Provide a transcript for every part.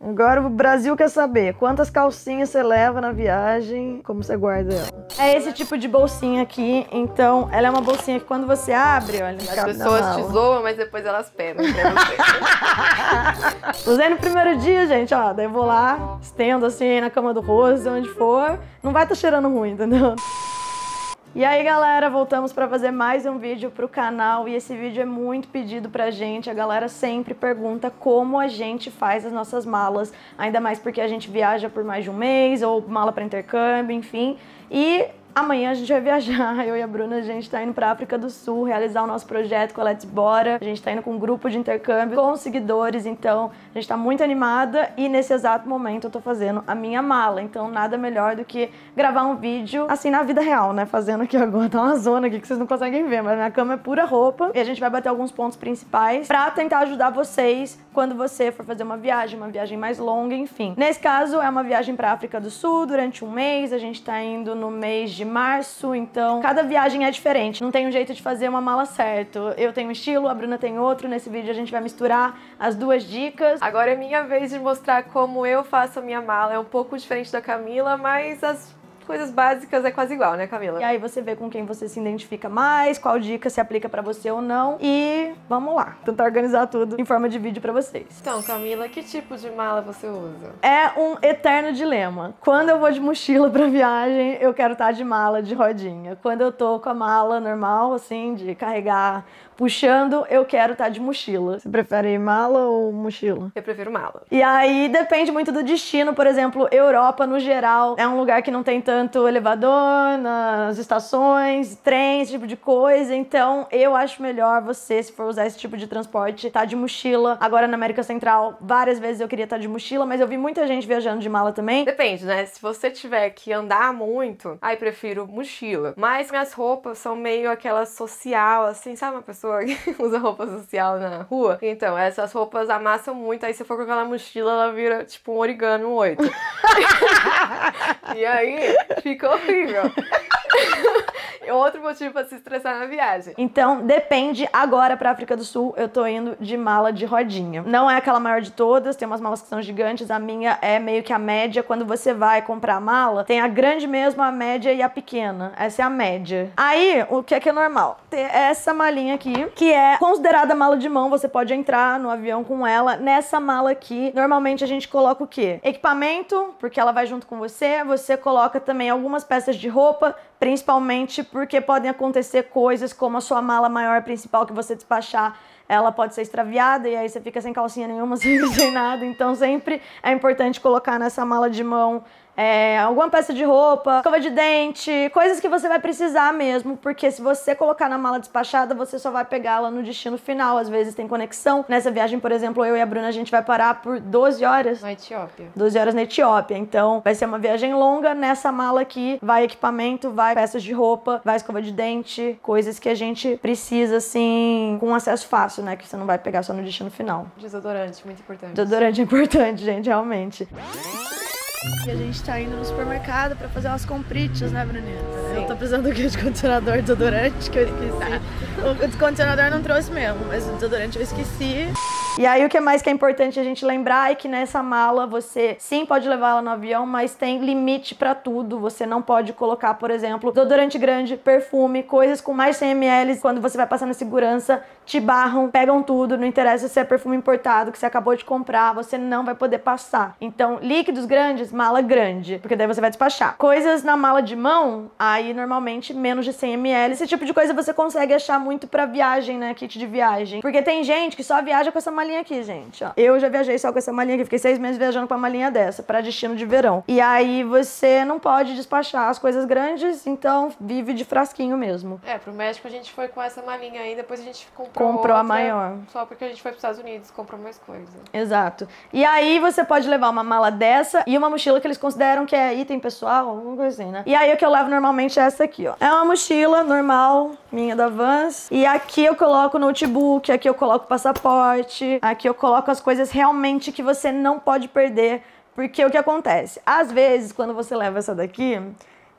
Agora o Brasil quer saber quantas calcinhas você leva na viagem, como você guarda ela. É esse tipo de bolsinha aqui, então ela é uma bolsinha que quando você abre, olha, As pessoas te zoam, mas depois elas pedem pra você. Usei no primeiro dia, gente, ó, daí eu vou lá, estendo assim na cama do rosto, onde for, não vai estar tá cheirando ruim, entendeu? E aí galera, voltamos para fazer mais um vídeo pro canal. E esse vídeo é muito pedido pra gente, a galera sempre pergunta como a gente faz as nossas malas, ainda mais porque a gente viaja por mais de um mês ou mala para intercâmbio, enfim, e Amanhã a gente vai viajar, eu e a Bruna, a gente tá indo pra África do Sul realizar o nosso projeto com a Let's Bora. A gente tá indo com um grupo de intercâmbio com seguidores, então a gente tá muito animada e nesse exato momento eu tô fazendo a minha mala. Então nada melhor do que gravar um vídeo assim na vida real, né? Fazendo aqui agora, tá uma zona aqui que vocês não conseguem ver, mas minha cama é pura roupa e a gente vai bater alguns pontos principais pra tentar ajudar vocês quando você for fazer uma viagem, uma viagem mais longa, enfim. Nesse caso é uma viagem pra África do Sul durante um mês, a gente tá indo no mês de março, então cada viagem é diferente. Não tem um jeito de fazer uma mala certo. Eu tenho um estilo, a Bruna tem outro. Nesse vídeo a gente vai misturar as duas dicas. Agora é minha vez de mostrar como eu faço a minha mala. É um pouco diferente da Camila, mas as coisas básicas é quase igual, né, Camila? E aí você vê com quem você se identifica mais, qual dica se aplica para você ou não. E vamos lá, tentar organizar tudo em forma de vídeo para vocês. Então, Camila, que tipo de mala você usa? É um eterno dilema. Quando eu vou de mochila para viagem, eu quero estar de mala de rodinha. Quando eu tô com a mala normal, assim, de carregar puxando, eu quero estar de mochila. Você prefere mala ou mochila? Eu prefiro mala. E aí depende muito do destino, por exemplo, Europa no geral é um lugar que não tem tanto elevador nas estações, trens, esse tipo de coisa. Então eu acho melhor você, se for usar esse tipo de transporte, estar tá de mochila. Agora na América Central, várias vezes eu queria estar tá de mochila, mas eu vi muita gente viajando de mala também. Depende, né? Se você tiver que andar muito, aí prefiro mochila. Mas minhas roupas são meio aquela social, assim, sabe? Uma pessoa que usa roupa social na rua. Então, essas roupas amassam muito, aí se for com aquela mochila, ela vira tipo um origami, um oito. e aí, fica horrível. Outro motivo para se estressar na viagem. Então, depende. Agora, pra África do Sul, eu tô indo de mala de rodinha. Não é aquela maior de todas, tem umas malas que são gigantes. A minha é meio que a média. Quando você vai comprar a mala, tem a grande mesmo, a média e a pequena. Essa é a média. Aí, o que é que é normal? Ter essa malinha aqui, que é considerada mala de mão. Você pode entrar no avião com ela. Nessa mala aqui, normalmente a gente coloca o quê? Equipamento, porque ela vai junto com você. Você coloca também algumas peças de roupa, principalmente porque podem acontecer coisas como a sua mala maior principal que você despachar ela pode ser extraviada e aí você fica sem calcinha nenhuma, sem nada. Então sempre é importante colocar nessa mala de mão é, alguma peça de roupa, escova de dente, coisas que você vai precisar mesmo, porque se você colocar na mala despachada, você só vai pegá-la no destino final. Às vezes tem conexão. Nessa viagem, por exemplo, eu e a Bruna, a gente vai parar por 12 horas. Na Etiópia. 12 horas na Etiópia. Então, vai ser uma viagem longa. Nessa mala aqui, vai equipamento, vai peças de roupa, vai escova de dente, coisas que a gente precisa, assim, com acesso fácil, né? Que você não vai pegar só no destino final. Desodorante, muito importante. Desodorante é importante, gente, realmente. E a gente tá indo no supermercado pra fazer umas compritas, né, Bruneta? Sim. Eu tô precisando do? De condicionador, desodorante, que eu esqueci. o descondicionador não trouxe mesmo, mas o desodorante eu esqueci. E aí o que mais que é importante a gente lembrar é que nessa mala você sim pode levar ela no avião, mas tem limite para tudo. Você não pode colocar, por exemplo, desodorante grande, perfume, coisas com mais 100 ml. Quando você vai passar na segurança, te barram, pegam tudo, não interessa se é perfume importado que você acabou de comprar, você não vai poder passar. Então, líquidos grandes, mala grande, porque daí você vai despachar. Coisas na mala de mão, aí normalmente menos de 100 ml. Esse tipo de coisa você consegue achar muito para viagem, né, kit de viagem. Porque tem gente que só viaja com essa malha malinha aqui, gente, ó. Eu já viajei só com essa malinha aqui, fiquei seis meses viajando com uma malinha dessa, para destino de verão. E aí você não pode despachar as coisas grandes, então vive de frasquinho mesmo. É, pro México a gente foi com essa malinha aí, depois a gente comprou Comprou a maior. Só porque a gente foi pros Estados Unidos, comprou mais coisa. Exato. E aí você pode levar uma mala dessa e uma mochila que eles consideram que é item pessoal, alguma coisa assim, né? E aí o que eu levo normalmente é essa aqui, ó. É uma mochila normal, minha da Vans. E aqui eu coloco notebook, aqui eu coloco passaporte, Aqui eu coloco as coisas realmente que você não pode perder, porque o que acontece? Às vezes, quando você leva essa daqui,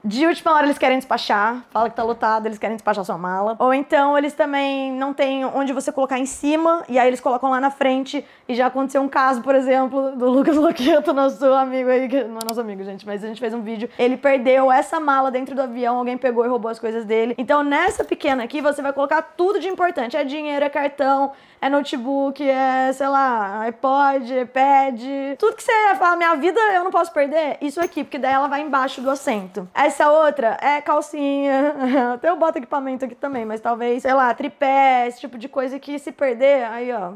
De última hora eles querem despachar, fala que tá lotado, eles querem despachar sua mala. Ou então eles também não têm onde você colocar em cima, e aí eles colocam lá na frente. E já aconteceu um caso, por exemplo, do Lucas Loqueto, nosso amigo aí, não é nosso amigo, gente, mas a gente fez um vídeo. Ele perdeu essa mala dentro do avião, alguém pegou e roubou as coisas dele. Então nessa pequena aqui você vai colocar tudo de importante: é dinheiro, é cartão, é notebook, é, sei lá, iPod, iPad. Tudo que você fala, minha vida eu não posso perder, isso aqui, porque daí ela vai embaixo do assento. Essa outra é calcinha, até eu boto equipamento aqui também, mas talvez, sei lá, tripé, esse tipo de coisa que se perder, aí ó,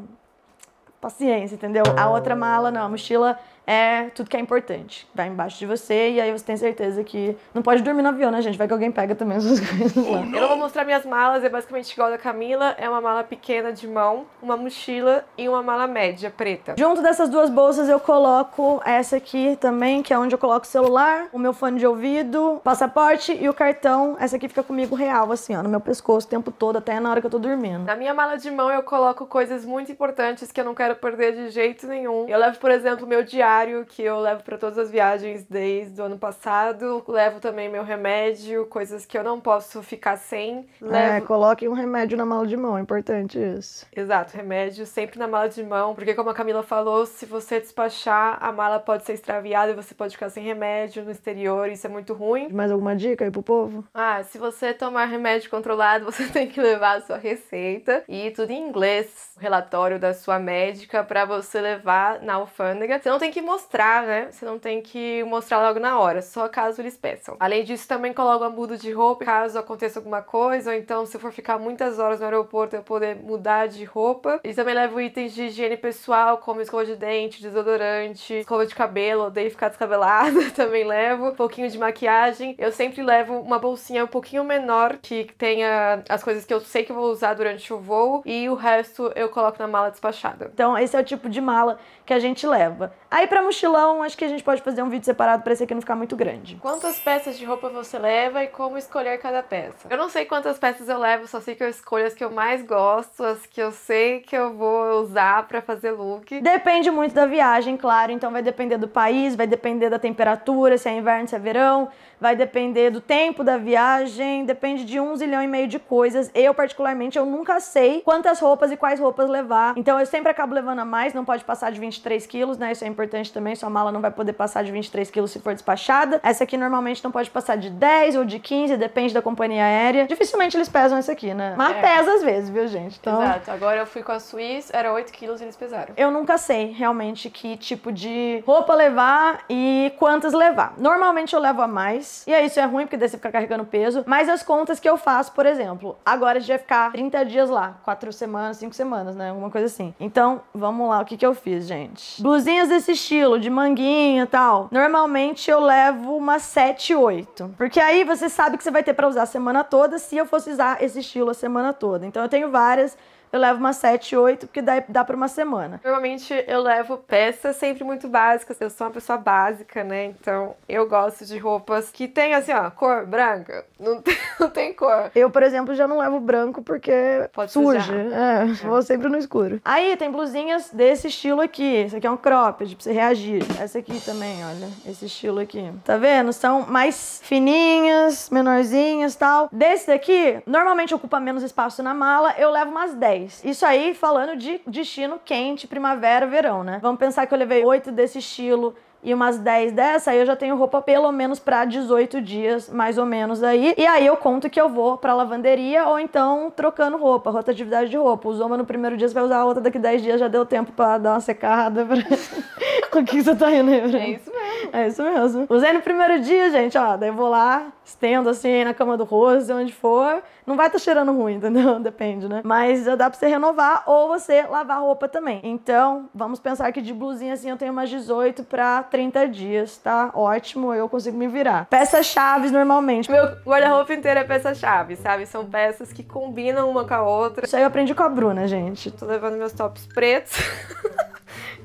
paciência, entendeu? A outra mala, não, a mochila é tudo que é importante. Vai embaixo de você e aí você tem certeza que. Não pode dormir no avião, né, gente? Vai que alguém pega também essas coisas lá. Eu não vou mostrar minhas malas, é basicamente igual a da Camila. É uma mala pequena de mão, uma mochila e uma mala média preta. Junto dessas duas bolsas eu coloco essa aqui também, que é onde eu coloco o celular, o meu fone de ouvido, passaporte e o cartão. Essa aqui fica comigo real, assim, ó, no meu pescoço o tempo todo, até na hora que eu tô dormindo. Na minha mala de mão eu coloco coisas muito importantes que eu não quero perder de jeito nenhum. Eu levo, por exemplo, meu diário que eu levo para todas as viagens desde o ano passado. Levo também meu remédio, coisas que eu não posso ficar sem. Levo... É, coloque um remédio na mala de mão, é importante isso. Exato, remédio sempre na mala de mão, porque como a Camila falou, se você despachar, a mala pode ser extraviada e você pode ficar sem remédio no exterior, isso é muito ruim. Mais alguma dica aí pro povo? Ah, se você tomar remédio controlado, você tem que levar a sua receita e tudo em inglês, o relatório da sua médica para você levar na alfândega. Você não tem que mostrar, né? Você não tem que mostrar logo na hora, só caso eles peçam. Além disso, também coloco uma muda de roupa caso aconteça alguma coisa, ou então se eu for ficar muitas horas no aeroporto eu poder mudar de roupa. E também levo itens de higiene pessoal, como escova de dente, desodorante, escova de cabelo, odeio ficar descabelada, também levo. Um pouquinho de maquiagem. Eu sempre levo uma bolsinha um pouquinho menor que tenha as coisas que eu sei que eu vou usar durante o voo e o resto eu coloco na mala despachada. Então, esse é o tipo de mala que a gente leva. Aí para mochilão, acho que a gente pode fazer um vídeo separado para esse aqui não ficar muito grande. Quantas peças de roupa você leva e como escolher cada peça? Eu não sei quantas peças eu levo, só sei que eu escolho as que eu mais gosto, as que eu sei que eu vou usar para fazer look. Depende muito da viagem, claro, então vai depender do país, vai depender da temperatura, se é inverno, se é verão, vai depender do tempo da viagem, depende de um zilhão e meio de coisas. Eu, particularmente, eu nunca sei quantas roupas e quais roupas levar. Então eu sempre acabo levando a mais, não pode passar de 23 quilos, né? Isso é importante também, sua mala não vai poder passar de 23 quilos se for despachada. Essa aqui normalmente não pode passar de 10 ou de 15, depende da companhia aérea. Dificilmente eles pesam essa aqui, né? Mas é. pesa às vezes, viu, gente? Então... Exato. Agora eu fui com a Suíça, era 8 quilos e eles pesaram. Eu nunca sei realmente que tipo de roupa levar e quantas levar. Normalmente eu levo a mais, e aí isso é ruim, porque daí você fica carregando peso. Mas as contas que eu faço, por exemplo, agora a gente vai ficar 30 dias lá, 4 semanas, 5 semanas, né? Alguma coisa assim. Então, vamos lá, o que, que eu fiz, gente? Blusinhas desse estilo, de manguinha e tal. Normalmente eu levo umas 7, 8. Porque aí você sabe que você vai ter para usar a semana toda se eu fosse usar esse estilo a semana toda. Então eu tenho várias eu levo umas 7, 8, porque dá, dá pra uma semana. Normalmente eu levo peças sempre muito básicas. Eu sou uma pessoa básica, né? Então eu gosto de roupas que tem assim, ó, cor branca. Não tem, não tem cor. Eu, por exemplo, já não levo branco porque Pode suja. É, é, vou sempre no escuro. Aí tem blusinhas desse estilo aqui. Esse aqui é um cropped, pra você reagir. Essa aqui também, olha. Esse estilo aqui. Tá vendo? São mais fininhas, menorzinhas tal. Desse daqui, normalmente ocupa menos espaço na mala. Eu levo umas 10. 10. Isso aí falando de destino quente, primavera, verão, né? Vamos pensar que eu levei 8 desse estilo e umas 10 dessa, aí eu já tenho roupa pelo menos para 18 dias, mais ou menos aí. E aí eu conto que eu vou pra lavanderia ou então trocando roupa, rotatividade de roupa. Usou uma no primeiro dia, você vai usar a outra daqui 10 dias, já deu tempo para dar uma secada. Pra... o que você tá rindo aí, É isso mesmo. É isso mesmo. Usei no primeiro dia, gente, ó, daí eu vou lá, estendo assim na cama do Rose, onde for. Não vai estar tá cheirando ruim, entendeu? Depende, né? Mas já dá pra você renovar ou você lavar roupa também. Então, vamos pensar que de blusinha assim eu tenho umas 18 pra 30 dias, tá? Ótimo, eu consigo me virar. Peças chaves normalmente. Meu guarda-roupa inteiro é peça chave, sabe? São peças que combinam uma com a outra. Isso aí eu aprendi com a Bruna, gente. Tô levando meus tops pretos.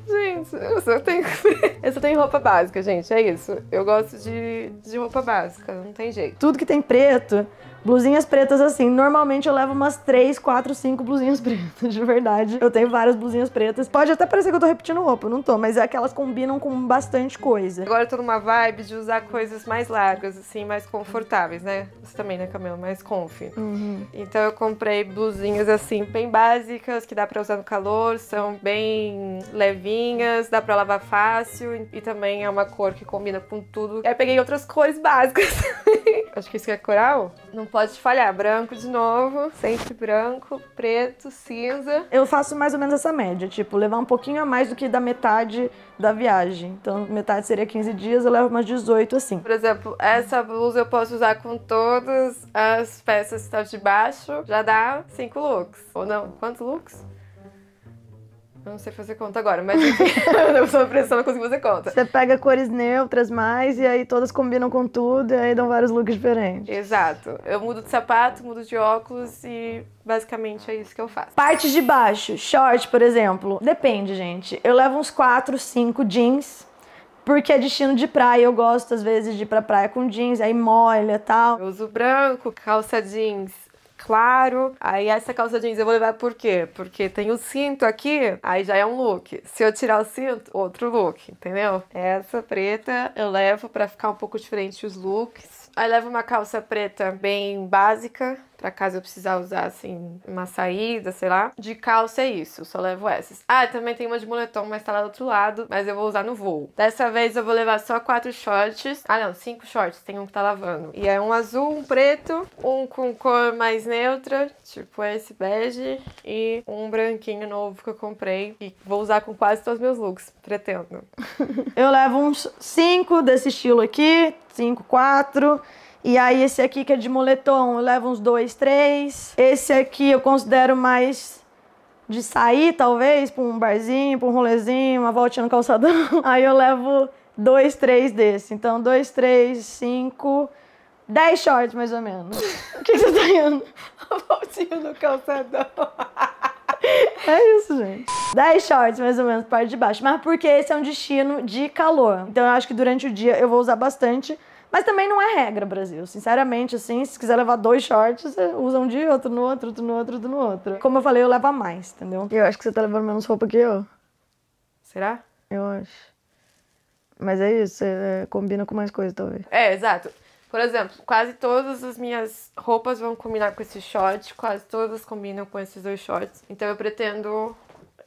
Gente, eu só tenho. eu só tenho roupa básica, gente. É isso. Eu gosto de, de roupa básica, não tem jeito. Tudo que tem preto Blusinhas pretas, assim, normalmente eu levo umas 3, 4, 5 blusinhas pretas, de verdade. Eu tenho várias blusinhas pretas. Pode até parecer que eu tô repetindo roupa, não tô, mas é que elas combinam com bastante coisa. Agora eu tô numa vibe de usar coisas mais largas, assim, mais confortáveis, né? Você também, né, Camila? Mais comfy. Uhum. Então eu comprei blusinhas, assim, bem básicas, que dá pra usar no calor, são bem levinhas, dá pra lavar fácil e também é uma cor que combina com tudo. Aí peguei outras cores básicas. Acho que isso aqui é coral. Não pode falhar. Branco de novo, sempre branco, preto, cinza. Eu faço mais ou menos essa média, tipo, levar um pouquinho a mais do que da metade da viagem. Então, metade seria 15 dias, eu levo umas 18 assim. Por exemplo, essa blusa eu posso usar com todas as peças que estão de baixo. Já dá 5 looks. Ou não? Quantos looks? Eu não sei fazer conta agora, mas enfim, eu sou pressão, não consigo fazer conta. Você pega cores neutras mais e aí todas combinam com tudo e aí dão vários looks diferentes. Exato. Eu mudo de sapato, mudo de óculos e basicamente é isso que eu faço. Parte de baixo, short, por exemplo. Depende, gente. Eu levo uns 4, 5 jeans. Porque é destino de praia, eu gosto às vezes de ir pra praia com jeans, aí molha e tal. Eu uso branco, calça jeans claro. Aí essa calça jeans eu vou levar por quê? Porque tem o cinto aqui, aí já é um look. Se eu tirar o cinto, outro look, entendeu? Essa preta eu levo para ficar um pouco diferente os looks. Aí levo uma calça preta bem básica, pra caso eu precisar usar, assim, uma saída, sei lá. De calça é isso, só levo essas. Ah, também tem uma de moletom, mas tá lá do outro lado, mas eu vou usar no voo. Dessa vez eu vou levar só quatro shorts. Ah, não, cinco shorts, tem um que tá lavando. E é um azul, um preto, um com cor mais neutra, tipo esse bege, e um branquinho novo que eu comprei e vou usar com quase todos os meus looks, pretendo. eu levo uns cinco desse estilo aqui, cinco, quatro. E aí esse aqui que é de moletom, eu levo uns dois, três. Esse aqui eu considero mais de sair, talvez, pra um barzinho, pra um rolezinho, uma voltinha no calçadão. Aí eu levo dois, três desse. Então, dois, três, cinco, dez shorts, mais ou menos. o que, você tá indo? Uma voltinha no calçadão. É isso, gente. 10 shorts, mais ou menos, parte de baixo. Mas porque esse é um destino de calor. Então eu acho que durante o dia eu vou usar bastante. Mas também não é regra, Brasil. Sinceramente, assim, se quiser levar dois shorts, você usa um dia, outro no outro, outro no outro, outro no outro. Como eu falei, eu levo a mais, entendeu? Eu acho que você tá levando menos roupa que eu. Será? Eu acho. Mas é isso, é, combina com mais coisa, talvez. É, exato. Por exemplo, quase todas as minhas roupas vão combinar com esse short, quase todas combinam com esses dois shorts. Então eu pretendo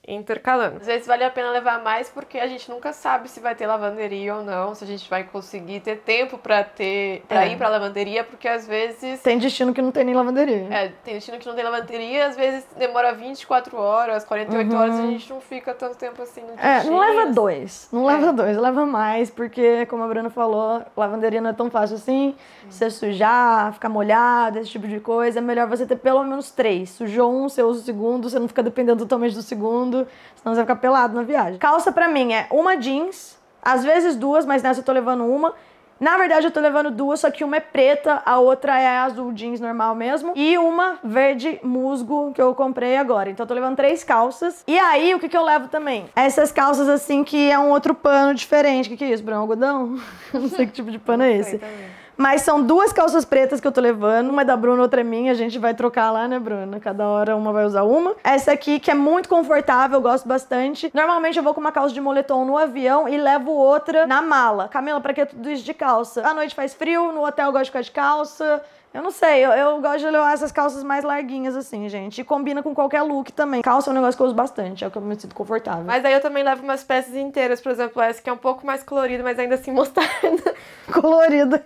intercalando. Às vezes vale a pena levar mais porque a gente nunca sabe se vai ter lavanderia ou não, se a gente vai conseguir ter tempo para ter para é. ir para lavanderia, porque às vezes tem destino que não tem nem lavanderia. É, tem destino que não tem lavanderia, às vezes demora 24 horas, 48 uhum. horas, e a gente não fica tanto tempo assim no É, não leva dois, não é. leva dois, leva mais, porque como a Bruna falou, lavanderia não é tão fácil assim, uhum. você sujar, ficar molhada, esse tipo de coisa, é melhor você ter pelo menos três. Sujou um, você usa o segundo, você não fica dependendo totalmente do segundo senão você vai ficar pelado na viagem. Calça pra mim é uma jeans, às vezes duas, mas nessa eu tô levando uma. Na verdade, eu tô levando duas, só que uma é preta, a outra é azul jeans normal mesmo. E uma verde musgo que eu comprei agora. Então eu tô levando três calças. E aí, o que, que eu levo também? Essas calças assim que é um outro pano diferente. O que, que é isso, Bruno? Algodão? não sei que tipo de pano é esse. Mas são duas calças pretas que eu tô levando. Uma é da Bruna, outra é minha. A gente vai trocar lá, né, Bruna? Cada hora uma vai usar uma. Essa aqui, que é muito confortável, eu gosto bastante. Normalmente eu vou com uma calça de moletom no avião e levo outra na mala. Camila, pra que tudo isso de calça? À noite faz frio, no hotel eu gosto de ficar de calça. Eu não sei, eu, eu gosto de levar essas calças mais larguinhas, assim, gente. E combina com qualquer look também. Calça é um negócio que eu uso bastante, é o que eu me sinto confortável. Mas aí eu também levo umas peças inteiras, por exemplo, essa que é um pouco mais colorida, mas ainda assim mostarda. colorida.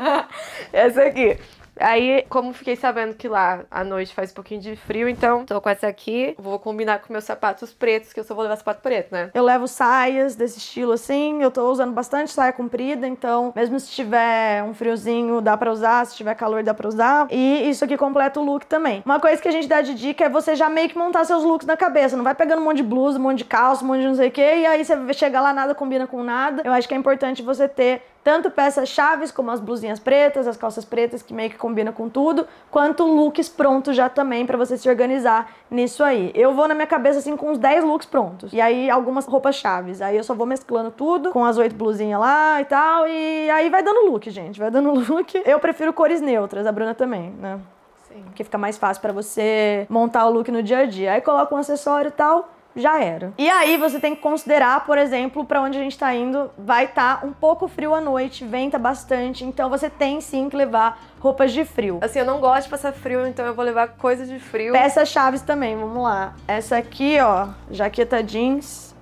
essa aqui. Aí, como fiquei sabendo que lá à noite faz um pouquinho de frio, então tô com essa aqui. Vou combinar com meus sapatos pretos, que eu só vou levar sapato preto, né? Eu levo saias desse estilo assim. Eu tô usando bastante saia comprida, então mesmo se tiver um friozinho, dá pra usar. Se tiver calor, dá pra usar. E isso aqui completa o look também. Uma coisa que a gente dá de dica é você já meio que montar seus looks na cabeça. Não vai pegando um monte de blusa, um monte de calça, um monte de não sei o quê, e aí você chega lá, nada combina com nada. Eu acho que é importante você ter Tanto peças chaves, como as blusinhas pretas, as calças pretas, que meio que combina com tudo, quanto looks prontos já também para você se organizar nisso aí. Eu vou na minha cabeça assim com uns 10 looks prontos. E aí algumas roupas chaves. Aí eu só vou mesclando tudo com as oito blusinhas lá e tal. E aí vai dando look, gente. Vai dando look. Eu prefiro cores neutras, a Bruna também, né? Sim. Porque fica mais fácil para você montar o look no dia a dia. Aí coloca um acessório e tal já era. E aí você tem que considerar, por exemplo, para onde a gente tá indo, vai estar tá um pouco frio à noite, venta bastante, então você tem sim que levar roupas de frio. Assim, eu não gosto de passar frio, então eu vou levar coisas de frio. Peças chaves também, vamos lá. Essa aqui, ó, jaqueta jeans.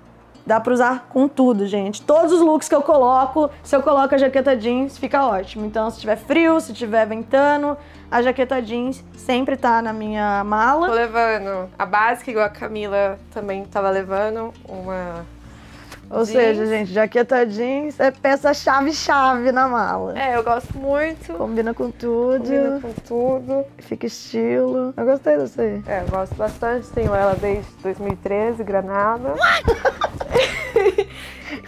Dá pra usar com tudo, gente. Todos os looks que eu coloco, se eu coloco a jaqueta jeans, fica ótimo. Então, se tiver frio, se tiver ventando, a jaqueta jeans sempre tá na minha mala. Tô levando a básica, igual a Camila também tava levando, uma ou jeans. seja, gente, jaqueta jeans é peça chave-chave na mala. É, eu gosto muito. Combina com tudo. Combina com tudo. Fica estilo. Eu gostei dessa aí. É, eu gosto bastante. Tenho ela desde 2013, Granada.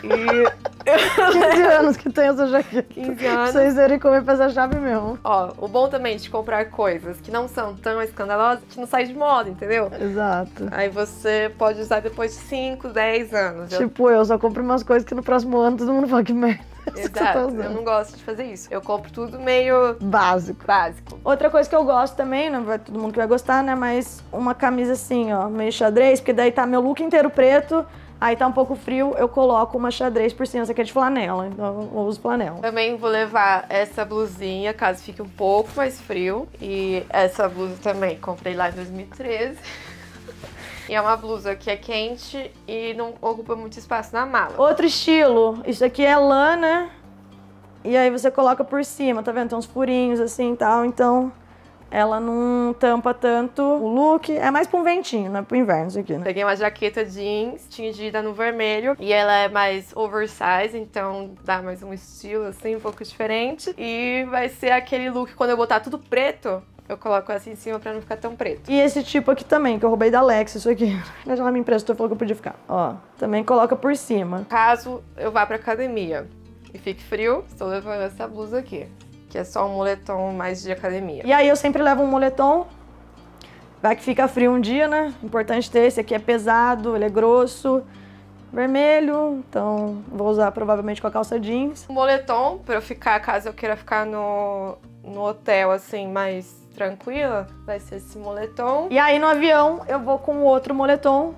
e 15 anos que tem essa jaqueta. 15 anos. Pra vocês verem como é peça chave mesmo. Ó, o bom também de comprar coisas que não são tão escandalosas, que não sai de moda, entendeu? Exato. Aí você pode usar depois de 5, 10 anos. Tipo, eu só compro umas coisas que no próximo ano todo mundo fala que merda. Exato, eu não gosto de fazer isso. Eu compro tudo meio básico. Básico. Outra coisa que eu gosto também, não vai todo mundo que vai gostar, né? Mas uma camisa assim, ó, meio xadrez, porque daí tá meu look inteiro preto. Aí tá um pouco frio, eu coloco uma xadrez por cima. Essa aqui é de flanela, então eu uso flanela. Também vou levar essa blusinha, caso fique um pouco mais frio. E essa blusa também, comprei lá em 2013. E é uma blusa que é quente e não ocupa muito espaço na mala. Outro estilo, isso aqui é lã, né? E aí você coloca por cima, tá vendo? Tem uns furinhos assim e tal, então ela não tampa tanto o look. É mais pra um ventinho, não é pro inverno isso aqui, né? Peguei uma jaqueta jeans tingida no vermelho e ela é mais oversize, então dá mais um estilo assim, um pouco diferente. E vai ser aquele look quando eu botar tudo preto, eu coloco essa em cima pra não ficar tão preto. E esse tipo aqui também, que eu roubei da Alex, isso aqui. Ela me emprestou e falou que eu podia ficar. Ó, também coloca por cima. Caso eu vá pra academia e fique frio, estou levando essa blusa aqui. Que é só um moletom mais de academia. E aí eu sempre levo um moletom. Vai que fica frio um dia, né? Importante ter. Esse aqui é pesado, ele é grosso vermelho, então vou usar provavelmente com a calça jeans. Um moletom para eu ficar, caso eu queira ficar no, no hotel assim, mais tranquila, vai ser esse moletom. E aí no avião eu vou com outro moletom,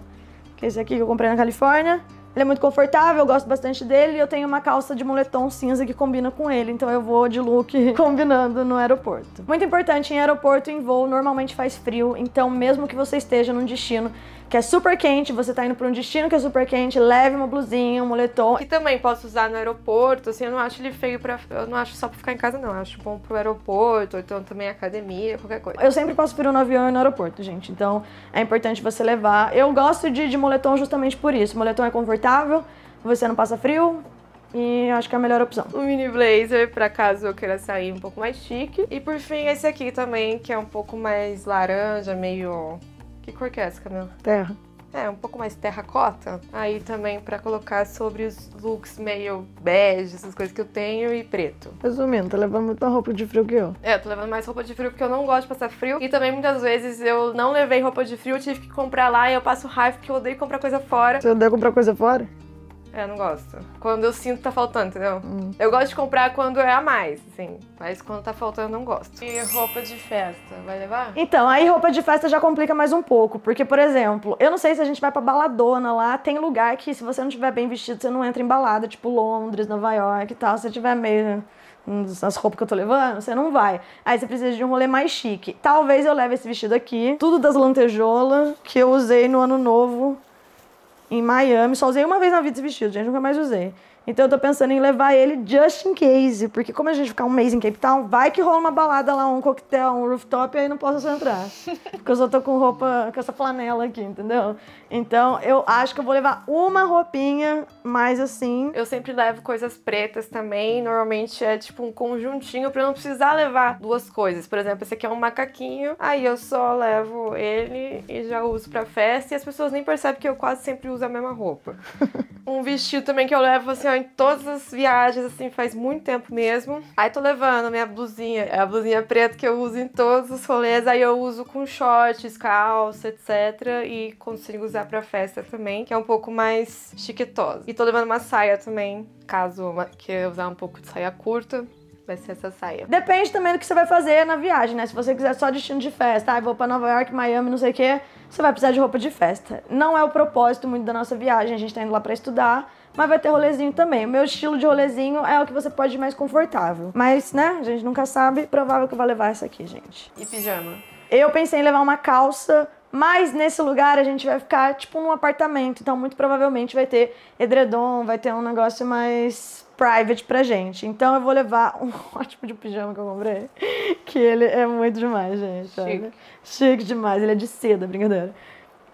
que é esse aqui que eu comprei na Califórnia. Ele é muito confortável, eu gosto bastante dele e eu tenho uma calça de moletom cinza que combina com ele, então eu vou de look combinando no aeroporto. Muito importante, em aeroporto, em voo, normalmente faz frio, então mesmo que você esteja num destino que é super quente, você tá indo para um destino que é super quente, leve uma blusinha, um moletom. Que também posso usar no aeroporto, assim, eu não acho ele feio para eu não acho só para ficar em casa não, eu acho bom pro aeroporto, ou então também academia, qualquer coisa. Eu sempre passo frio no avião e no aeroporto, gente, então é importante você levar. Eu gosto de, de moletom justamente por isso, o moletom é confortável, você não passa frio, e acho que é a melhor opção. Um mini blazer, para caso eu queira sair um pouco mais chique. E por fim, esse aqui também, que é um pouco mais laranja, meio que cor que é essa, Camila? Terra. É, um pouco mais terracota. Aí também para colocar sobre os looks meio bege, essas coisas que eu tenho, e preto. Resumindo, tá levando muita roupa de frio que eu. É, eu tô levando mais roupa de frio porque eu não gosto de passar frio. E também muitas vezes eu não levei roupa de frio, tive que comprar lá e eu passo raiva porque eu odeio comprar coisa fora. Você odeia comprar coisa fora? É, não gosto. Quando eu sinto que tá faltando, entendeu? Hum. Eu gosto de comprar quando é a mais, assim. Mas quando tá faltando, eu não gosto. E roupa de festa, vai levar? Então, aí roupa de festa já complica mais um pouco. Porque, por exemplo, eu não sei se a gente vai pra baladona lá. Tem lugar que, se você não tiver bem vestido, você não entra em balada. Tipo Londres, Nova York e tal. Se você tiver meio as roupas que eu tô levando, você não vai. Aí você precisa de um rolê mais chique. Talvez eu leve esse vestido aqui, tudo das lantejoulas, que eu usei no ano novo em Miami. Só usei uma vez na vida esse vestido, gente, nunca mais usei. Então eu tô pensando em levar ele just in case, porque como a gente ficar um mês em Cape Town, vai que rola uma balada lá, um coquetel, um rooftop, e aí não posso entrar. Porque eu só tô com roupa, com essa flanela aqui, entendeu? Então eu acho que eu vou levar uma roupinha mais assim. Eu sempre levo coisas pretas também, normalmente é tipo um conjuntinho pra eu não precisar levar duas coisas. Por exemplo, esse aqui é um macaquinho, aí eu só levo ele e já uso pra festa, e as pessoas nem percebem que eu quase sempre uso a mesma roupa. um vestido também que eu levo assim, ó, em todas as viagens, assim, faz muito tempo mesmo. Aí tô levando minha blusinha, é a blusinha preta que eu uso em todos os rolês. Aí eu uso com shorts, calça, etc. E consigo usar pra festa também, que é um pouco mais chiquetosa. E tô levando uma saia também, caso que usar um pouco de saia curta vai ser essa saia. Depende também do que você vai fazer na viagem, né? Se você quiser só destino de festa, ah, vou pra Nova York, Miami, não sei o quê, você vai precisar de roupa de festa. Não é o propósito muito da nossa viagem, a gente tá indo lá pra estudar, mas vai ter rolezinho também. O meu estilo de rolezinho é o que você pode ir mais confortável. Mas, né, a gente nunca sabe, provável que eu vou levar essa aqui, gente. E pijama? Eu pensei em levar uma calça, mas nesse lugar a gente vai ficar tipo num apartamento, então muito provavelmente vai ter edredom, vai ter um negócio mais private pra gente. Então eu vou levar um ótimo de pijama que eu comprei. Que ele é muito demais, gente. Chique. Chique demais. Ele é de seda, brincadeira.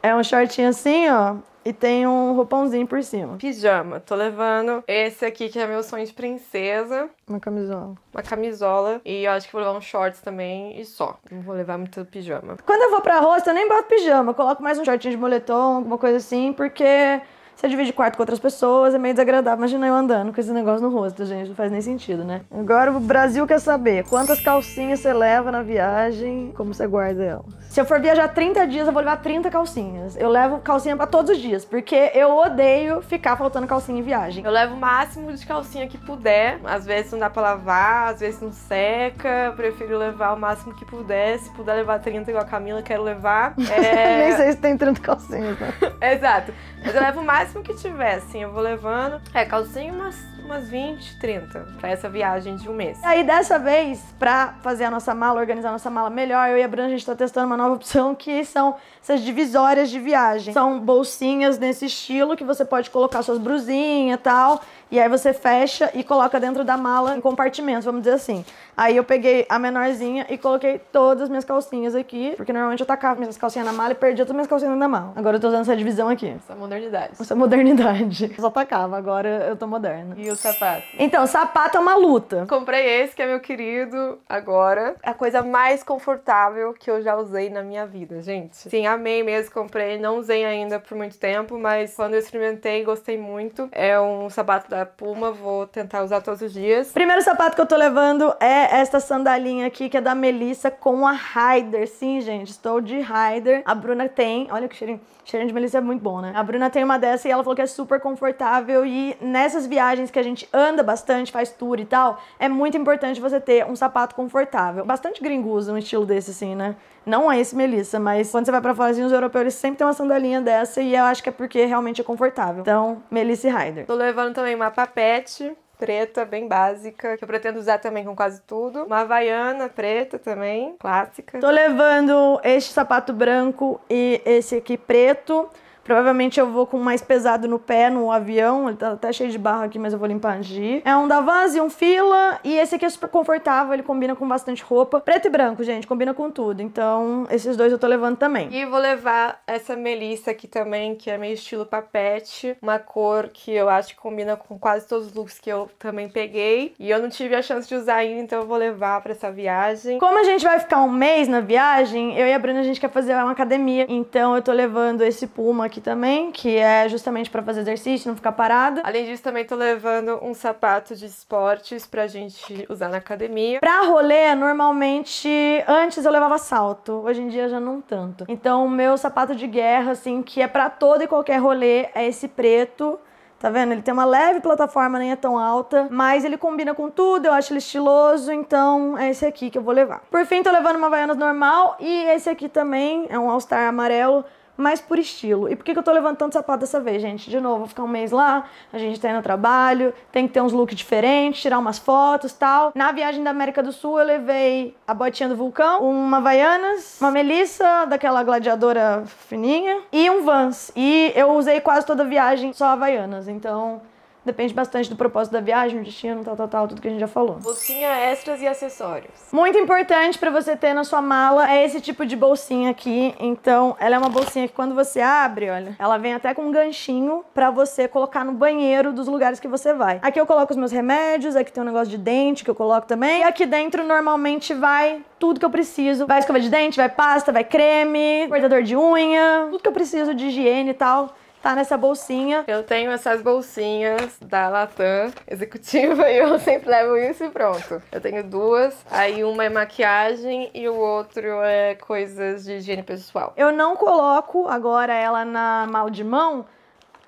É um shortinho assim, ó. E tem um roupãozinho por cima. Pijama. Tô levando esse aqui que é meu sonho de princesa. Uma camisola. Uma camisola. E eu acho que vou levar um shorts também e só. Não vou levar muito pijama. Quando eu vou pra rosto, eu nem boto pijama. Eu coloco mais um shortinho de moletom, alguma coisa assim, porque você divide quarto com outras pessoas, é meio desagradável. Imagina eu andando com esse negócio no rosto, gente. Não faz nem sentido, né? Agora o Brasil quer saber quantas calcinhas você leva na viagem, como você guarda elas. Se eu for viajar 30 dias, eu vou levar 30 calcinhas. Eu levo calcinha pra todos os dias, porque eu odeio ficar faltando calcinha em viagem. Eu levo o máximo de calcinha que puder. Às vezes não dá pra lavar, às vezes não seca. Eu prefiro levar o máximo que puder. Se puder levar 30 igual a Camila, quero levar. É... nem sei se tem 30 calcinhas, né? Exato. Mas eu levo o máximo que tiver, assim, eu vou levando. É, calcinha umas, umas 20, 30 pra essa viagem de um mês. E aí, dessa vez, pra fazer a nossa mala, organizar a nossa mala melhor, eu e a Bruna, a gente tá testando uma nova opção que são essas divisórias de viagem. São bolsinhas nesse estilo que você pode colocar suas brusinhas e tal. E aí você fecha e coloca dentro da mala em compartimentos, vamos dizer assim. Aí eu peguei a menorzinha e coloquei todas as minhas calcinhas aqui, porque normalmente eu tacava minhas calcinhas na mala e perdia todas as minhas calcinhas na mala. Agora eu tô usando essa divisão aqui. Essa modernidade. Essa modernidade. Eu só tacava, agora eu tô moderna. E o sapato? Então, sapato é uma luta. Comprei esse que é meu querido agora. A coisa mais confortável que eu já usei na minha vida, gente. Sim, amei mesmo, comprei. Não usei ainda por muito tempo, mas quando eu experimentei, gostei muito. É um sapato da Puma, vou tentar usar todos os dias. Primeiro sapato que eu tô levando é esta sandalinha aqui, que é da Melissa com a Ryder. Sim, gente, estou de Ryder. A Bruna tem, olha que cheirinho. Cheirinho de Melissa é muito bom, né? A Bruna tem uma dessa e ela falou que é super confortável e nessas viagens que a gente anda bastante, faz tour e tal, é muito importante você ter um sapato confortável. Bastante gringo usa um estilo desse assim, né? Não é esse Melissa, mas quando você vai pra fora, assim, os europeus eles sempre tem uma sandalinha dessa e eu acho que é porque realmente é confortável. Então, Melissa e Ryder. Tô levando também uma papete preta, bem básica, que eu pretendo usar também com quase tudo. Uma havaiana preta também, clássica. Tô levando este sapato branco e esse aqui preto. Provavelmente eu vou com mais pesado no pé, no avião. Ele tá até cheio de barro aqui, mas eu vou limpar antes de ir. É um da Vans e um Fila. E esse aqui é super confortável, ele combina com bastante roupa. Preto e branco, gente, combina com tudo. Então, esses dois eu tô levando também. E vou levar essa Melissa aqui também, que é meio estilo papete. Uma cor que eu acho que combina com quase todos os looks que eu também peguei. E eu não tive a chance de usar ainda, então eu vou levar pra essa viagem. Como a gente vai ficar um mês na viagem, eu e a Bruna a gente quer fazer uma academia. Então eu tô levando esse Puma aqui também, que é justamente pra fazer exercício, não ficar parada. Além disso, também tô levando um sapato de esportes pra gente usar na academia. Pra rolê, normalmente, antes eu levava salto, hoje em dia já não tanto. Então, o meu sapato de guerra, assim, que é pra todo e qualquer rolê, é esse preto. Tá vendo? Ele tem uma leve plataforma, nem é tão alta, mas ele combina com tudo, eu acho ele estiloso, então é esse aqui que eu vou levar. Por fim, tô levando uma Havaianas normal e esse aqui também é um All Star amarelo, mas por estilo. E por que, que eu tô levando tanto sapato dessa vez, gente? De novo, vou ficar um mês lá, a gente tá indo no trabalho, tem que ter uns looks diferentes, tirar umas fotos tal. Na viagem da América do Sul, eu levei a botinha do vulcão, uma Havaianas, uma Melissa, daquela gladiadora fininha, e um Vans. E eu usei quase toda a viagem só Havaianas, então depende bastante do propósito da viagem, destino, tal, tal, tal, tudo que a gente já falou. Bolsinha extras e acessórios. Muito importante para você ter na sua mala é esse tipo de bolsinha aqui. Então, ela é uma bolsinha que quando você abre, olha, ela vem até com um ganchinho para você colocar no banheiro dos lugares que você vai. Aqui eu coloco os meus remédios, aqui tem um negócio de dente que eu coloco também. E aqui dentro normalmente vai tudo que eu preciso. Vai escova de dente, vai pasta, vai creme, cortador de unha, tudo que eu preciso de higiene e tal tá nessa bolsinha. Eu tenho essas bolsinhas da Latam executiva e eu sempre levo isso e pronto. Eu tenho duas, aí uma é maquiagem e o outro é coisas de higiene pessoal. Eu não coloco agora ela na mala de mão,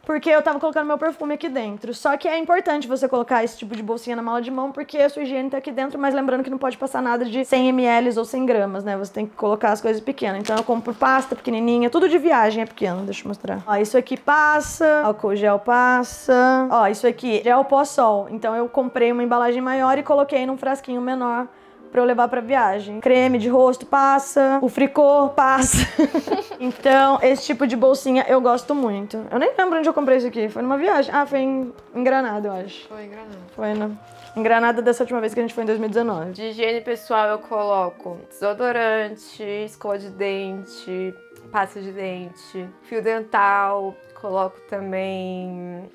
porque eu tava colocando meu perfume aqui dentro. Só que é importante você colocar esse tipo de bolsinha na mala de mão, porque a sua higiene tá aqui dentro, mas lembrando que não pode passar nada de 100 ml ou 100 gramas, né? Você tem que colocar as coisas pequenas. Então eu compro pasta pequenininha, tudo de viagem é pequeno, deixa eu mostrar. Ó, isso aqui passa, álcool gel passa. Ó, isso aqui gel pós-sol. Então eu comprei uma embalagem maior e coloquei num frasquinho menor pra eu levar pra viagem. Creme de rosto passa, o fricô passa. então, esse tipo de bolsinha eu gosto muito. Eu nem lembro onde eu comprei isso aqui. Foi numa viagem. Ah, foi em, em Granada, eu acho. Foi enganado. Foi na, em Granada dessa última vez que a gente foi em 2019. De higiene pessoal eu coloco desodorante, escova de dente, pasta de dente, fio dental, coloco também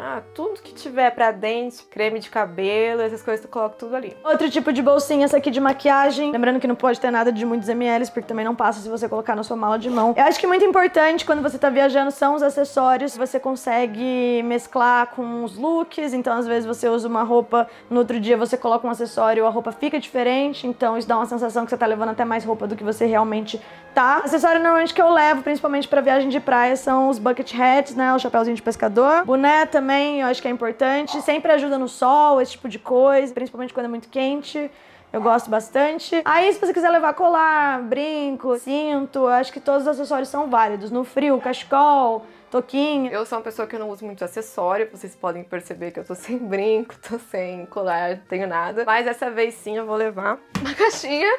ah, tudo que tiver pra dente, creme de cabelo, essas coisas eu coloco tudo ali. Outro tipo de bolsinha, essa aqui de maquiagem. Lembrando que não pode ter nada de muitos ml, porque também não passa se você colocar na sua mala de mão. Eu acho que muito importante quando você tá viajando são os acessórios. Você consegue mesclar com os looks, então às vezes você usa uma roupa, no outro dia você coloca um acessório, a roupa fica diferente, então isso dá uma sensação que você tá levando até mais roupa do que você realmente tá. Acessório normalmente que eu levo, principalmente pra viagem de praia, são os bucket hats, né, o chapéuzinho de pescador. Boné também, eu acho que é importante. Sempre ajuda no sol, esse tipo de coisa, principalmente quando é muito quente. Eu gosto bastante. Aí, se você quiser levar colar, brinco, cinto, acho que todos os acessórios são válidos. No frio, cachecol, toquinho. Eu sou uma pessoa que não uso muito acessório, vocês podem perceber que eu tô sem brinco, tô sem colar, tenho nada. Mas essa vez sim eu vou levar uma caixinha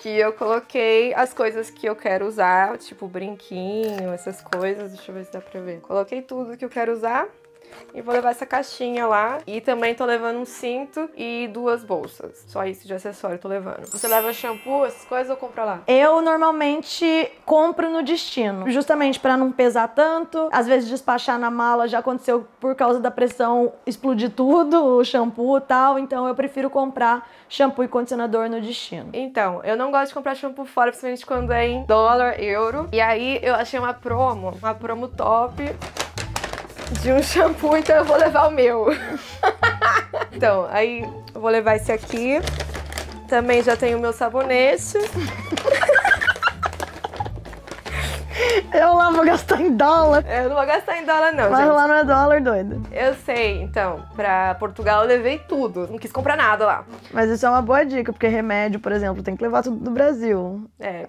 que eu coloquei as coisas que eu quero usar, tipo brinquinho, essas coisas. Deixa eu ver se dá pra ver. Coloquei tudo que eu quero usar. E vou levar essa caixinha lá. E também tô levando um cinto e duas bolsas. Só isso de acessório tô levando. Você leva shampoo, essas coisas ou compra lá? Eu normalmente compro no destino, justamente pra não pesar tanto. Às vezes despachar na mala já aconteceu por causa da pressão explodir tudo, o shampoo e tal. Então eu prefiro comprar shampoo e condicionador no destino. Então, eu não gosto de comprar shampoo fora, principalmente quando é em dólar, euro. E aí eu achei uma promo, uma promo top de um shampoo, então eu vou levar o meu. então, aí vou levar esse aqui. Também já tenho o meu sabonete. Eu lá vou gastar em dólar. Eu não vou gastar em dólar, não, Mas gente. lá não é dólar, doida. Eu sei, então, pra Portugal eu levei tudo. Não quis comprar nada lá. Mas isso é uma boa dica, porque remédio, por exemplo, tem que levar tudo do Brasil. É,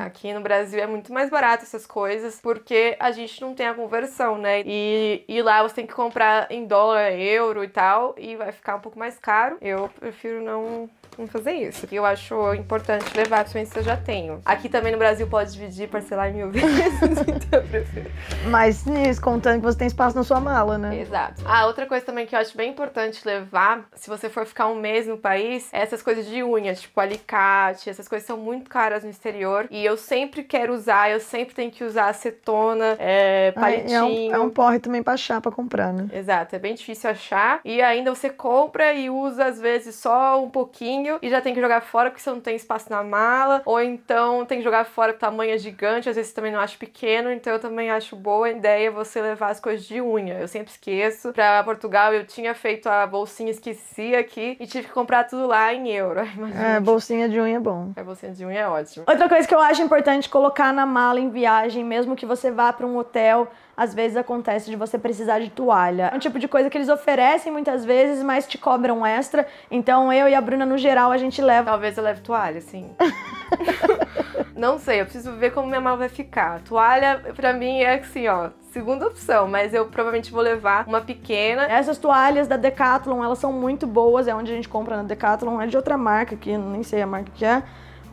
a- aqui no Brasil é muito mais barato essas coisas, porque a gente não tem a conversão, né? E, e lá você tem que comprar em dólar, euro e tal, e vai ficar um pouco mais caro. Eu prefiro não, não fazer isso. Porque eu acho importante levar, principalmente se eu já tenho. Aqui também no Brasil pode dividir, parcelar em mil vezes, então eu prefiro. Mas nisso, contando que você tem espaço na sua mala, né? Exato. Ah, outra coisa também que eu acho bem importante levar, se você for ficar um mês no país, é essas coisas de unha, tipo alicate, essas coisas são muito caras no exterior. E eu sempre quero usar, eu sempre tenho que usar acetona, é, palitinho. É um, é um porre também pra achar, pra comprar, né? Exato, é bem difícil achar. E ainda você compra e usa às vezes só um pouquinho e já tem que jogar fora porque você não tem espaço na mala. Ou então tem que jogar fora porque o tamanho é gigante, às vezes também não acho pequeno. Então eu também acho boa ideia você levar as coisas de unha. Eu sempre esqueço. Pra Portugal eu tinha feito a bolsinha, esqueci aqui e tive que comprar tudo lá em euro. Imagina. É, bolsinha de unha é bom. A bolsinha de unha é ótimo. Outra coisa que eu acho importante colocar na mala em viagem, mesmo que você vá pra um hotel, às vezes acontece de você precisar de toalha. É um tipo de coisa que eles oferecem muitas vezes, mas te cobram extra. Então eu e a Bruna, no geral, a gente leva. Talvez eu leve toalha, sim. Não sei, eu preciso ver como minha mala vai ficar. Toalha, pra mim, é assim, ó, segunda opção, mas eu provavelmente vou levar uma pequena. Essas toalhas da Decathlon, elas são muito boas, é onde a gente compra na Decathlon, é de outra marca aqui, nem sei a marca que é.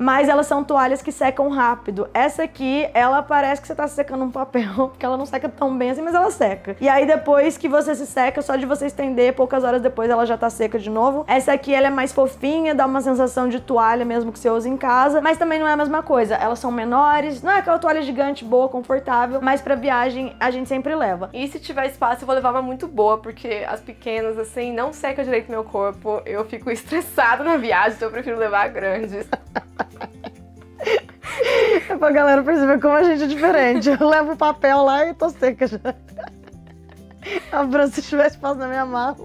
Mas elas são toalhas que secam rápido. Essa aqui, ela parece que você tá secando um papel, porque ela não seca tão bem assim, mas ela seca. E aí depois que você se seca, só de você estender, poucas horas depois ela já tá seca de novo. Essa aqui, ela é mais fofinha, dá uma sensação de toalha mesmo que você usa em casa, mas também não é a mesma coisa. Elas são menores, não é aquela toalha gigante, boa, confortável, mas pra viagem a gente sempre leva. E se tiver espaço, eu vou levar uma muito boa, porque as pequenas, assim, não secam direito meu corpo. Eu fico estressada na viagem, então eu prefiro levar grandes. pra galera perceber como a gente é diferente. Eu levo o papel lá e tô seca já. A Bran, se tiver espaço na minha mala,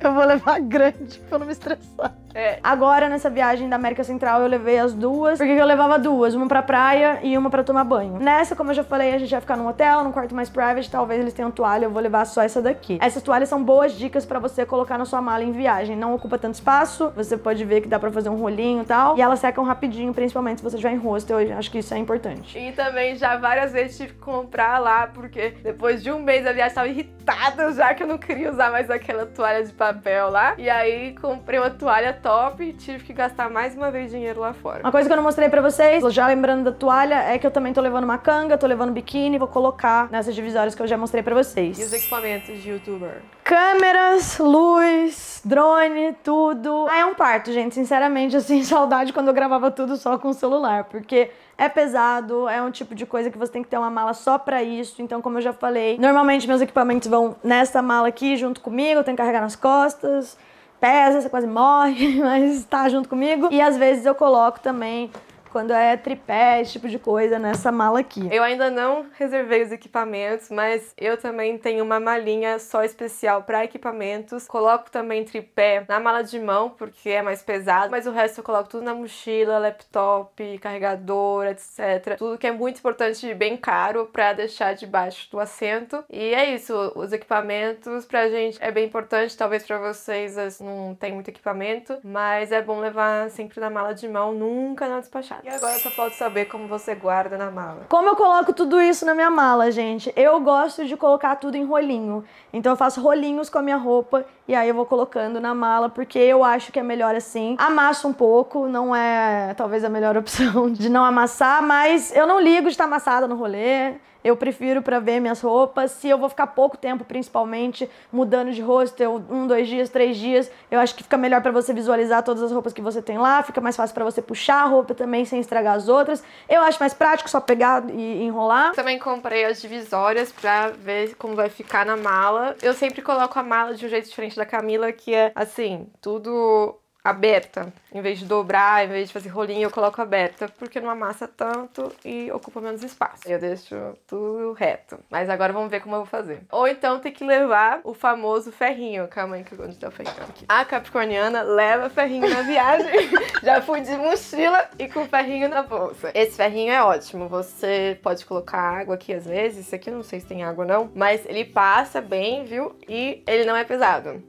eu vou levar grande pra não me estressar. É. Agora, nessa viagem da América Central, eu levei as duas, porque eu levava duas, uma pra praia e uma pra tomar banho. Nessa, como eu já falei, a gente vai ficar num hotel, num quarto mais private, talvez eles tenham toalha, eu vou levar só essa daqui. Essas toalhas são boas dicas pra você colocar na sua mala em viagem. Não ocupa tanto espaço, você pode ver que dá pra fazer um rolinho e tal, e elas secam rapidinho, principalmente se você estiver em hostel, eu acho que isso é importante. E também já várias vezes tive que comprar lá, porque depois de um mês a viagem tava irritada já que eu não queria usar mais aquela toalha de papel lá. E aí comprei uma toalha top tive que gastar mais uma vez dinheiro lá fora. Uma coisa que eu não mostrei pra vocês, já lembrando da toalha, é que eu também tô levando uma canga, tô levando biquíni, vou colocar nessas divisórias que eu já mostrei pra vocês. E os equipamentos de youtuber? Câmeras, luz, drone, tudo. Ah, é um parto, gente. Sinceramente, assim, saudade quando eu gravava tudo só com o celular, porque é pesado, é um tipo de coisa que você tem que ter uma mala só pra isso. Então, como eu já falei, normalmente meus equipamentos vão nessa mala aqui junto comigo, eu tenho que carregar nas costas. Pesa, você quase morre, mas tá junto comigo. E às vezes eu coloco também quando é tripé, esse tipo de coisa nessa mala aqui. Eu ainda não reservei os equipamentos, mas eu também tenho uma malinha só especial para equipamentos. Coloco também tripé na mala de mão, porque é mais pesado, mas o resto eu coloco tudo na mochila, laptop, carregador, etc. Tudo que é muito importante e bem caro para deixar debaixo do assento. E é isso, os equipamentos pra gente é bem importante, talvez para vocês não tem muito equipamento, mas é bom levar sempre na mala de mão, nunca na despachada. E agora só falta saber como você guarda na mala. Como eu coloco tudo isso na minha mala, gente? Eu gosto de colocar tudo em rolinho. Então eu faço rolinhos com a minha roupa e aí eu vou colocando na mala porque eu acho que é melhor assim. Amasso um pouco, não é talvez a melhor opção de não amassar, mas eu não ligo de estar amassada no rolê. Eu prefiro para ver minhas roupas. Se eu vou ficar pouco tempo, principalmente, mudando de hostel, um, dois dias, três dias, eu acho que fica melhor para você visualizar todas as roupas que você tem lá. Fica mais fácil para você puxar a roupa também sem estragar as outras. Eu acho mais prático só pegar e enrolar. Também comprei as divisórias pra ver como vai ficar na mala. Eu sempre coloco a mala de um jeito diferente da Camila, que é assim, tudo aberta. Em vez de dobrar, em vez de fazer rolinho, eu coloco aberta, porque não amassa tanto e ocupa menos espaço. Eu deixo tudo reto. Mas agora vamos ver como eu vou fazer. Ou então tem que levar o famoso ferrinho. Calma aí que onde tá o ferrinho aqui. A capricorniana leva ferrinho na viagem. Já fui de mochila e com ferrinho na bolsa. Esse ferrinho é ótimo. Você pode colocar água aqui às vezes. Esse aqui eu não sei se tem água não. Mas ele passa bem, viu? E ele não é pesado.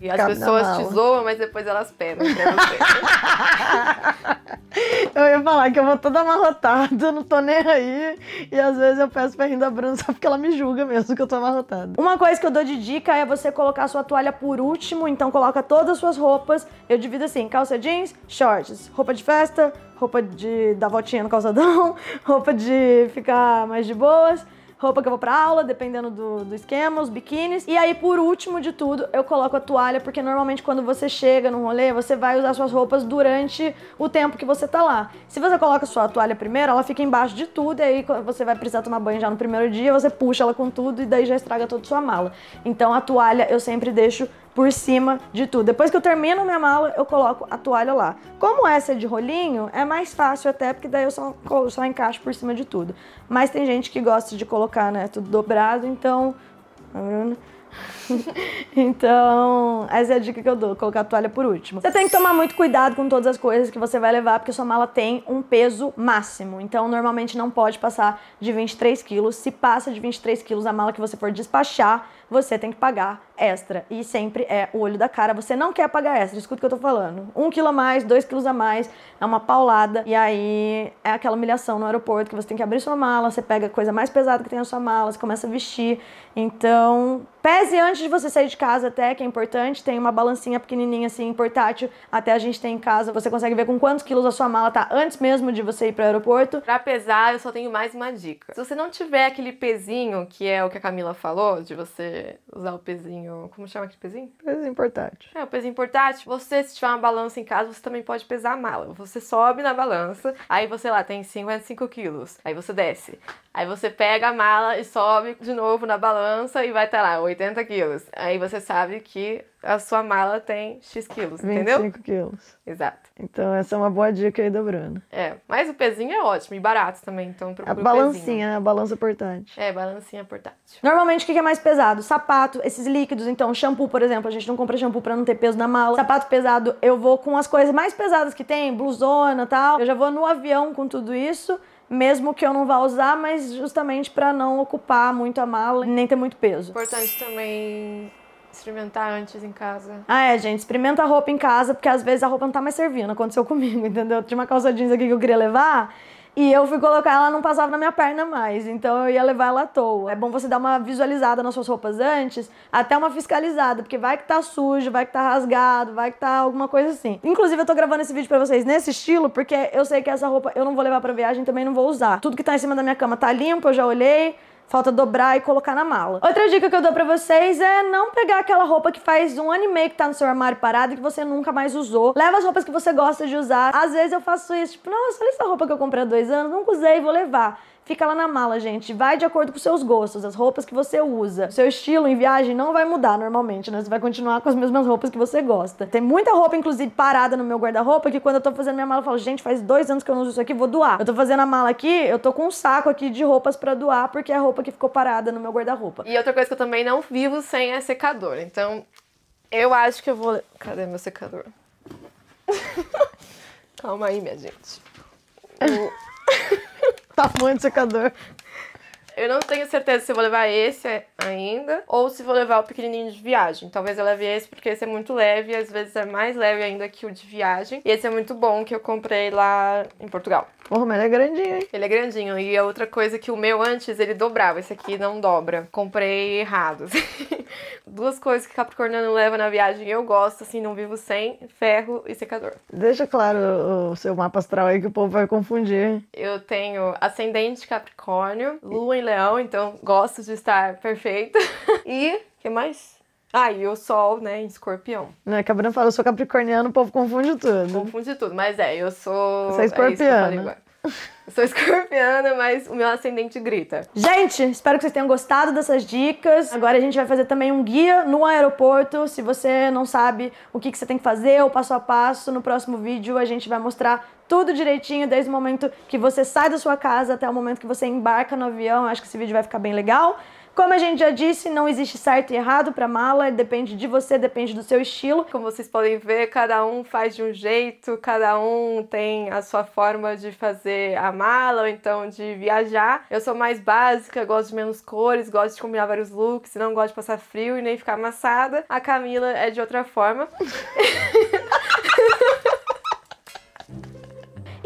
E as pessoas te zoam, mas depois elas pedem pra você. Eu ia falar que eu vou toda amarrotada, não tô nem aí. E às vezes eu peço ferrinho da Bruna só porque ela me julga mesmo que eu tô amarrotada. Uma coisa que eu dou de dica é você colocar a sua toalha por último, então coloca todas as suas roupas. Eu divido assim: calça jeans, shorts, roupa de festa, roupa de dar voltinha no calçadão, roupa de ficar mais de boas. Roupa que eu vou pra aula, dependendo do, do esquema, os biquínis. E aí, por último de tudo, eu coloco a toalha, porque normalmente quando você chega num rolê, você vai usar suas roupas durante o tempo que você tá lá. Se você coloca sua toalha primeiro, ela fica embaixo de tudo, e aí você vai precisar tomar banho já no primeiro dia, você puxa ela com tudo e daí já estraga toda a sua mala. Então a toalha eu sempre deixo por cima de tudo. Depois que eu termino minha mala, eu coloco a toalha lá. Como essa é de rolinho, é mais fácil até, porque daí eu só, só encaixo por cima de tudo. Mas tem gente que gosta de colocar, né, tudo dobrado, então... Então, essa é a dica que eu dou, colocar a toalha por último. Você tem que tomar muito cuidado com todas as coisas que você vai levar, porque sua mala tem um peso máximo. Então, normalmente não pode passar de 23 quilos. Se passa de 23 quilos a mala que você for despachar, você tem que pagar extra. E sempre é o olho da cara. Você não quer pagar extra, escuta o que eu tô falando. Um quilo a mais, dois quilos a mais, é uma paulada. E aí é aquela humilhação no aeroporto que você tem que abrir sua mala, você pega a coisa mais pesada que tem na sua mala, você começa a vestir. Então, pese antes de você sair de casa até, que é importante. Tem uma balancinha pequenininha assim, portátil, até a gente tem em casa. Você consegue ver com quantos quilos a sua mala tá antes mesmo de você ir pro aeroporto. Pra pesar, eu só tenho mais uma dica. Se você não tiver aquele pezinho, que é o que a Camila falou, de você usar o pezinho. Como chama aquele pezinho? Peso importante. É, o pezinho portátil. Você, se tiver uma balança em casa, você também pode pesar a mala. Você sobe na balança, aí você lá tem 55 quilos. Aí você desce. Aí você pega a mala e sobe de novo na balança e vai estar lá, 80 quilos. Aí você sabe que a sua mala tem X quilos, 25 entendeu? quilos. Exato. Então essa é uma boa dica aí da Bruna. É, mas o pezinho é ótimo e barato também, então A procura o pezinho. balancinha, né? A balança portátil. É, balancinha portátil. Normalmente, o que que é mais pesado? Sapato, esses líquidos. Então, shampoo, por exemplo, a gente não compra shampoo pra não ter peso na mala. Sapato pesado, eu vou com as coisas mais pesadas que tem, blusona e tal. Eu já vou no avião com tudo isso, mesmo que eu não vá usar, mas justamente pra não ocupar muito a mala e nem ter muito peso. Importante também experimentar antes em casa. Ah, é, gente, experimenta a roupa em casa, porque às vezes a roupa não tá mais servindo. Aconteceu comigo, entendeu? Tinha uma calça jeans aqui que eu queria levar. E eu fui colocar ela, não passava na minha perna mais. Então eu ia levar ela à toa. É bom você dar uma visualizada nas suas roupas antes, até uma fiscalizada, porque vai que tá sujo, vai que tá rasgado, vai que tá alguma coisa assim. Inclusive, eu tô gravando esse vídeo pra vocês nesse estilo, porque eu sei que essa roupa eu não vou levar pra viagem também não vou usar. Tudo que tá em cima da minha cama tá limpo, eu já olhei. Falta dobrar e colocar na mala. Outra dica que eu dou pra vocês é não pegar aquela roupa que faz um ano e meio que tá no seu armário parado e que você nunca mais usou. Leva as roupas que você gosta de usar. Às vezes eu faço isso, tipo, nossa, olha essa roupa que eu comprei há dois anos, nunca usei, vou levar. Fica lá na mala, gente. Vai de acordo com seus gostos, as roupas que você usa. O seu estilo em viagem não vai mudar normalmente, né? Você vai continuar com as mesmas roupas que você gosta. Tem muita roupa, inclusive, parada no meu guarda-roupa, que quando eu tô fazendo minha mala, eu falo, gente, faz dois anos que eu não uso isso aqui, vou doar. Eu tô fazendo a mala aqui, eu tô com um saco aqui de roupas pra doar, porque é a roupa que ficou parada no meu guarda-roupa. E outra coisa que eu também não vivo sem é secador. Então, eu acho que eu vou. Cadê meu secador? Calma aí, minha gente. O- Tamanho do secador. Eu não tenho certeza se vou levar esse ainda ou se vou levar o pequenininho de viagem. Talvez eu leve esse porque esse é muito leve e às vezes é mais leve ainda que o de viagem. E esse é muito bom que eu comprei lá em Portugal. Porra, mas ele é grandinho, hein? Ele é grandinho e a outra coisa que o meu antes ele dobrava, esse aqui não dobra. Comprei errado. Duas coisas que Capricorniano leva na viagem e eu gosto, assim, não vivo sem, ferro e secador. Deixa claro o, seu mapa astral aí que o povo vai confundir. Eu tenho ascendente Capricórnio, lua em leão, então gosto de estar perfeita. E, que mais? Ah, e o sol, né, em escorpião. Né? Que a Bruna fala, eu sou capricorniano, o povo confunde tudo. Confunde tudo, mas é, eu sou. Você é escorpiana. Eu sou escorpiana, mas o meu ascendente grita. Gente, espero que vocês tenham gostado dessas dicas. Agora a gente vai fazer também um guia no aeroporto. Se você não sabe o que, que você tem que fazer, o passo a passo, no próximo vídeo a gente vai mostrar tudo direitinho, desde o momento que você sai da sua casa até o momento que você embarca no avião. Eu Acho que esse vídeo vai ficar bem legal. Como a gente já disse, não existe certo e errado para mala, depende de você, depende do seu estilo. Como vocês podem ver, cada um faz de um jeito, cada um tem a sua forma de fazer a mala ou então de viajar. Eu sou mais básica, gosto de menos cores, gosto de combinar vários looks, não gosto de passar frio e nem ficar amassada. A Camila é de outra forma.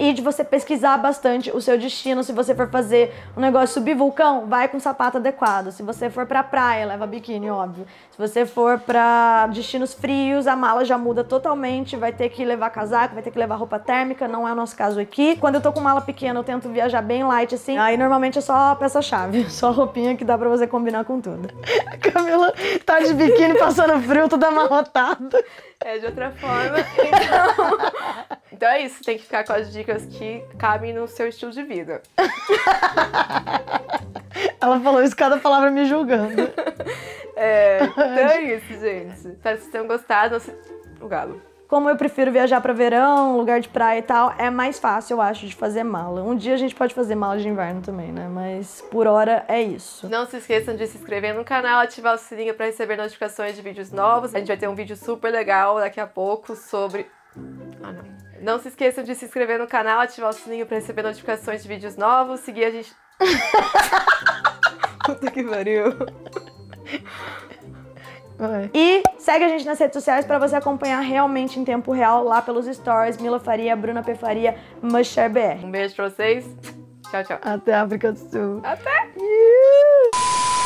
e de você pesquisar bastante o seu destino. Se você for fazer um negócio subir vulcão, vai com sapato adequado. Se você for pra praia, leva biquíni, óbvio. Se você for pra destinos frios, a mala já muda totalmente. Vai ter que levar casaco, vai ter que levar roupa térmica. Não é o nosso caso aqui. Quando eu tô com mala pequena, eu tento viajar bem light assim. Aí normalmente é só peça-chave, só roupinha que dá pra você combinar com tudo. A Camila tá de biquíni passando frio, toda amarrotada. É de outra forma. Então, então é isso, tem que ficar com as dicas que cabem no seu estilo de vida. Ela falou isso, cada palavra me julgando. É, então é isso, gente. Espero que vocês tenham gostado. O galo. Como eu prefiro viajar pra verão, lugar de praia e tal, é mais fácil, eu acho, de fazer mala. Um dia a gente pode fazer mala de inverno também, né? Mas por hora é isso. Não se esqueçam de se inscrever no canal, ativar o sininho para receber notificações de vídeos novos. A gente vai ter um vídeo super legal daqui a pouco sobre. Ah, não. Não se esqueçam de se inscrever no canal, ativar o sininho para receber notificações de vídeos novos, seguir a gente. Puta que pariu. Vai. E segue a gente nas redes sociais pra você acompanhar realmente em tempo real lá pelos stories. Mila Faria, Bruna P. Faria, Musher BR. Um beijo pra vocês. Tchau, tchau. Até a África do Sul. Até! Ih!